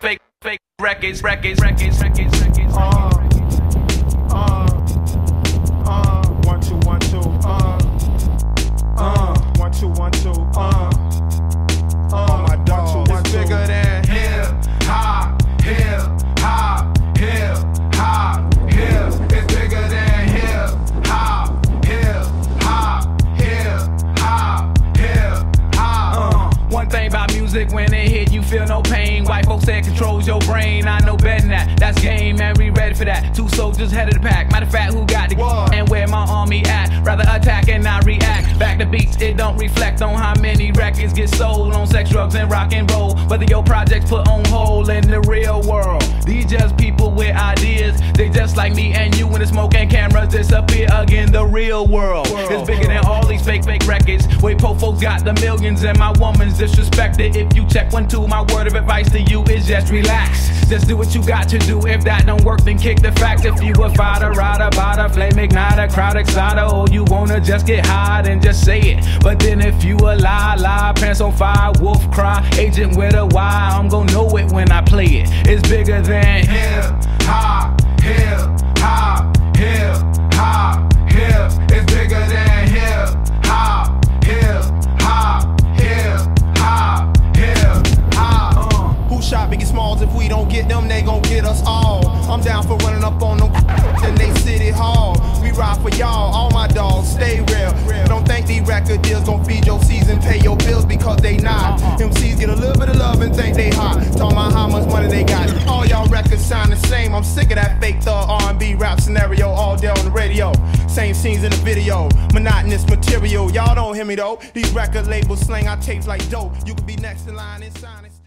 Fake, fake records, records, records, records, records. Uh, music, when it hit, you feel no pain. White folks say it controls your brain. I know better than that. That's game, man. We ready for that. Two soldiers head of the pack. Matter of fact, who got the What? and where my army at? Rather attack and not react. Back to beats, it don't reflect on how many records get sold on sex, drugs, and rock and roll. Whether your projects put on hold in the real world. These just people with ideas. They just like me and you when the smoke and cameras disappear again. The real world fake, fake records. Wait, po folks got the millions and my woman's disrespected. If you check one, two, my word of advice to you is just relax. Just do what you got to do. If that don't work, then kick the facts. If you a fighter, rider, bada, flame igniter, crowd exciter, or you wanna just get high, and just say it. But then if you a lie, lie, pants on fire, wolf cry, agent with a Y, I'm gonna know it when I play it. It's bigger than Hip hop, gon' get us all. I'm down for running up on them in they city hall. We ride for y'all, all my dogs, stay real. Don't think these record deals gon' feed your season, pay your bills because they not. MCs get a little bit of love and think they hot. Talk about how much money they got. All y'all records sound the same. I'm sick of that fake thug R&B rap scenario all day on the radio. Same scenes in the video, monotonous material. Y'all don't hear me though. These record labels slang our tapes like dope. You could be next in line and sign it.